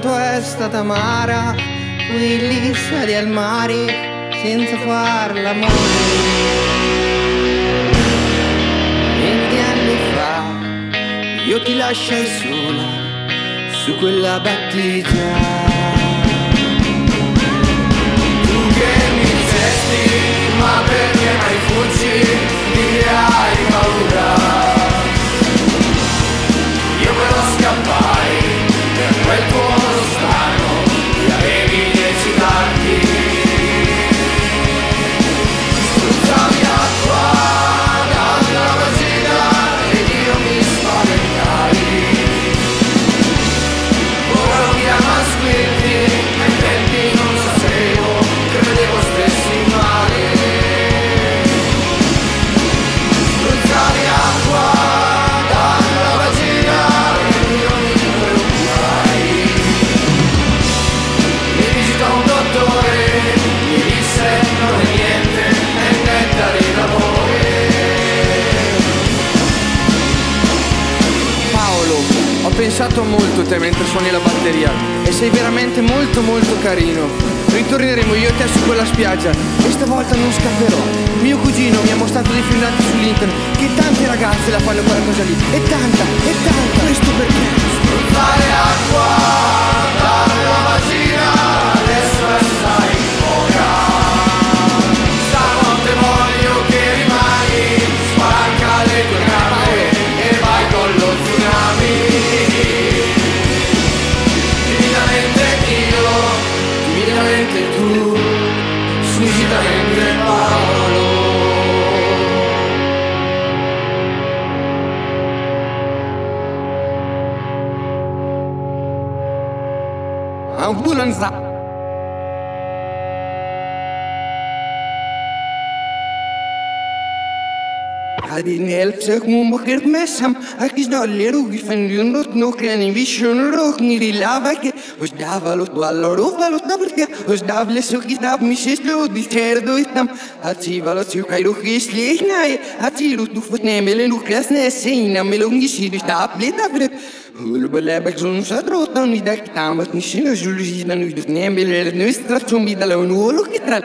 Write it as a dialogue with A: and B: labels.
A: testa tamara, quelli stati al mare senza far l'amore. Venti anni fa io ti lasciai sola su quella battigia. Pensato molto te mentre suoni la batteria e sei veramente molto molto carino. Ritorneremo io e te su quella spiaggia e stavolta non scapperò. Mio cugino mi ha mostrato dei filmati sull'internet che tante ragazze la fanno quella cosa lì. E tanta, e tanta. Questo perché?
B: Spruzzare acqua dalla vagina, adesso è assai poca. Stanotte voglio che rimani, spalanca le tue gambe e vai con lo tsunami.
A: ambulansa Hadinel tsøk mu mokir mesam Akis no leru gifan yunrot no kreni vishun rok niri lavake. Os davalot valorov valot nabrtia Os davle sukis nab misis lo diter do itam. Hatsi valot su kairu his lehnae Hatsi rut dufot nemelen ukrasne seinam melongis hirish dableta vrep Улюбляй шадрот на унидак там, вот мужчина жулюжи на нуждах, не белел, ну и страшно, бедала, ну, лук и трал.